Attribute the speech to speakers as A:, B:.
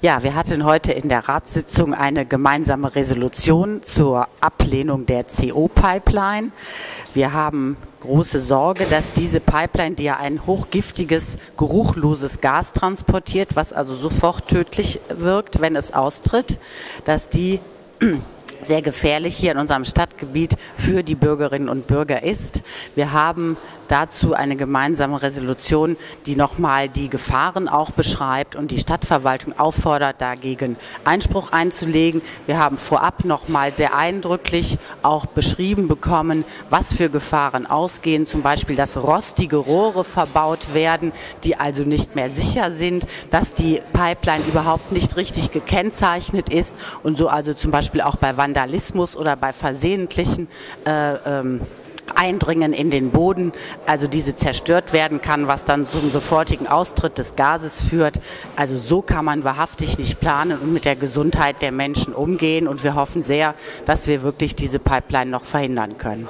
A: Ja, wir hatten heute in der Ratssitzung eine gemeinsame Resolution zur Ablehnung der CO-Pipeline. Wir haben große Sorge, dass diese Pipeline, die ja ein hochgiftiges, geruchloses Gas transportiert, was also sofort tödlich wirkt, wenn es austritt, dass die sehr gefährlich hier in unserem Stadtgebiet für die Bürgerinnen und Bürger ist. Wir haben dazu eine gemeinsame Resolution, die nochmal die Gefahren auch beschreibt und die Stadtverwaltung auffordert, dagegen Einspruch einzulegen. Wir haben vorab nochmal sehr eindrücklich auch beschrieben bekommen, was für Gefahren ausgehen, zum Beispiel, dass rostige Rohre verbaut werden, die also nicht mehr sicher sind, dass die Pipeline überhaupt nicht richtig gekennzeichnet ist und so also zum Beispiel auch bei Vandalismus oder bei versehentlichen äh, ähm, Eindringen in den Boden, also diese zerstört werden kann, was dann zum sofortigen Austritt des Gases führt. Also so kann man wahrhaftig nicht planen und mit der Gesundheit der Menschen umgehen. Und wir hoffen sehr, dass wir wirklich diese Pipeline noch verhindern können.